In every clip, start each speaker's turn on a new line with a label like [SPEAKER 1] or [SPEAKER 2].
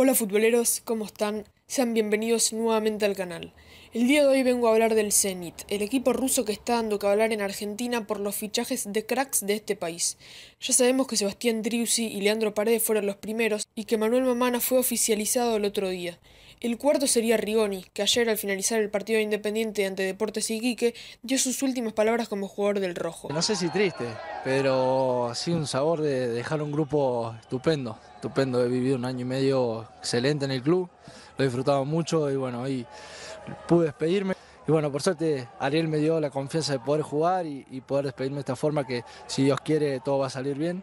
[SPEAKER 1] Hola futboleros, ¿cómo están? Sean bienvenidos nuevamente al canal. El día de hoy vengo a hablar del Zenit, el equipo ruso que está dando que hablar en Argentina por los fichajes de cracks de este país. Ya sabemos que Sebastián Driussi y Leandro Paredes fueron los primeros y que Manuel Mamana fue oficializado el otro día. El cuarto sería Rigoni, que ayer al finalizar el partido Independiente ante Deportes Iquique dio sus últimas palabras como jugador del rojo.
[SPEAKER 2] No sé si triste, pero sí un sabor de dejar un grupo estupendo estupendo, he vivido un año y medio excelente en el club, lo he disfrutado mucho y bueno, hoy pude despedirme. Y bueno, por suerte Ariel me dio la confianza de poder jugar y, poder despedirme de esta forma que si Dios quiere todo va a salir bien.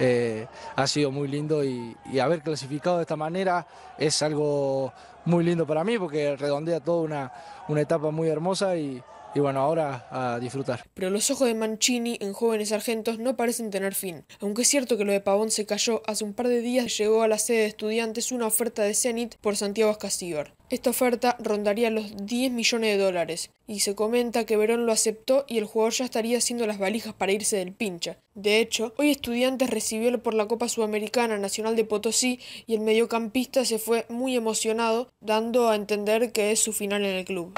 [SPEAKER 2] Eh, ha sido muy lindo y, haber clasificado de esta manera es algo muy lindo para mí porque redondea toda una, una etapa muy hermosa y, y bueno, ahora a disfrutar.
[SPEAKER 1] Pero los ojos de Mancini en jóvenes argentos no parecen tener fin. Aunque es cierto que lo de Pavón se cayó, hace un par de días llegó a la sede de estudiantes una oferta de Zenit por Santiago Escasíbar. Esta oferta rondaría los 10 millones de dólares, y se comenta que Verón lo aceptó y el jugador ya estaría haciendo las valijas para irse del pincha. De hecho, hoy Estudiantes recibió por la Copa Sudamericana Nacional de Potosí y el mediocampista se fue muy emocionado, dando a entender que es su final en el club.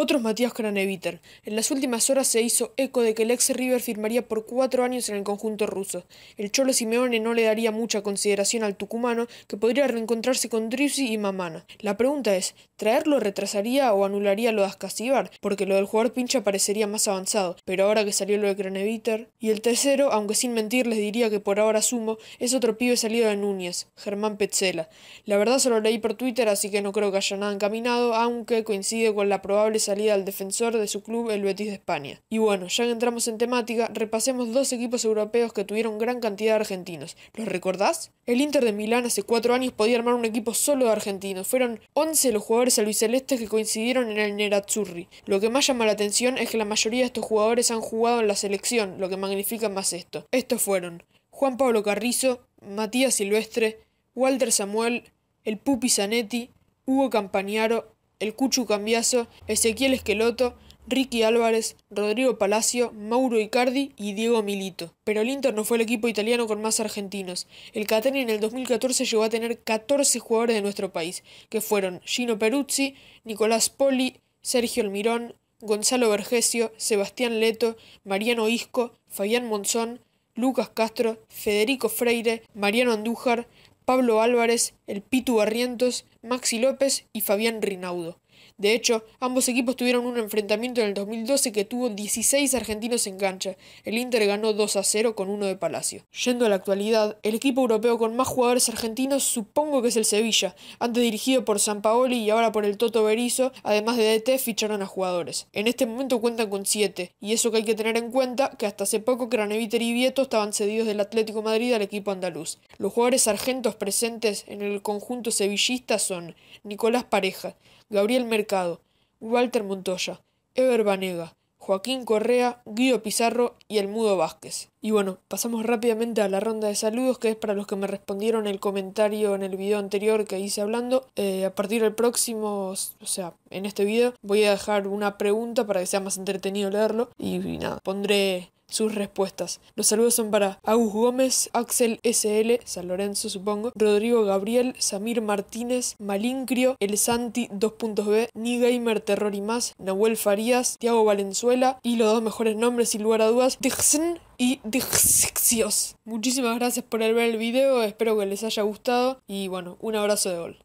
[SPEAKER 1] Otros Matías Craneviter. En las últimas horas se hizo eco de que el ex River firmaría por cuatro años en el conjunto ruso. El Cholo Simeone no le daría mucha consideración al tucumano, que podría reencontrarse con Driussi y Mamana. La pregunta es, ¿traerlo retrasaría o anularía lo de Ascasibar? Porque lo del jugador pincha parecería más avanzado, pero ahora que salió lo de Craneviter. Y el tercero, aunque sin mentir les diría que por ahora sumo, es otro pibe salido de Núñez, Germán Petzela. La verdad solo leí por Twitter, así que no creo que haya nada encaminado, aunque coincide con la probable salida al defensor de su club, el Betis de España. Y bueno, ya que entramos en temática, repasemos dos equipos europeos que tuvieron gran cantidad de argentinos. ¿Los recordás? El Inter de Milán hace cuatro años podía armar un equipo solo de argentinos. Fueron 11 los jugadores albicelestes que coincidieron en el Nerazzurri. Lo que más llama la atención es que la mayoría de estos jugadores han jugado en la selección, lo que magnifica más esto. Estos fueron Juan Pablo Carrizo, Matías Silvestre, Walter Samuel, el Pupi Zanetti, Hugo Campagnaro, el Cuchu Cambiaso, Ezequiel Esqueloto, Ricky Álvarez, Rodrigo Palacio, Mauro Icardi y Diego Milito. Pero el Inter no fue el equipo italiano con más argentinos. El Catania en el 2014 llegó a tener 14 jugadores de nuestro país, que fueron Gino Peruzzi, Nicolás Poli, Sergio Almirón, Gonzalo Vergesio, Sebastián Leto, Mariano Isco, Fabián Monzón, Lucas Castro, Federico Freire, Mariano Andújar, Pablo Álvarez, el Pitu Barrientos, Maxi López y Fabián Rinaudo. De hecho, ambos equipos tuvieron un enfrentamiento en el 2012 que tuvo 16 argentinos en cancha. El Inter ganó 2 a 0 con uno de Palacio. Yendo a la actualidad, el equipo europeo con más jugadores argentinos supongo que es el Sevilla, antes dirigido por Sampaoli y ahora por el Toto Berizzo, además de DT ficharon a jugadores. En este momento cuentan con 7, y eso que hay que tener en cuenta que hasta hace poco Craneviter y Vieto estaban cedidos del Atlético Madrid al equipo andaluz. Los jugadores argentos presentes en el conjunto sevillista son Nicolás Pareja, Gabriel Mercado, Walter Montoya, Ever Banega, Joaquín Correa, Guido Pizarro y el Mudo Vázquez. Y bueno, pasamos rápidamente a la ronda de saludos, que es para los que me respondieron el comentario en el video anterior que hice hablando. Eh, a partir del próximo, o sea, en este video, voy a dejar una pregunta para que sea más entretenido leerlo. y nada, pondré sus respuestas. Los saludos son para Agus Gómez, Axel SL, San Lorenzo supongo, Rodrigo Gabriel, Samir Martínez, Malincrio, El Santi 2.b, Ni Gamer Terror y más, Nahuel Farías, Tiago Valenzuela y los dos mejores nombres sin lugar a dudas, Dixon y Dixios. Muchísimas gracias por ver el video, espero que les haya gustado y bueno, un abrazo de gol.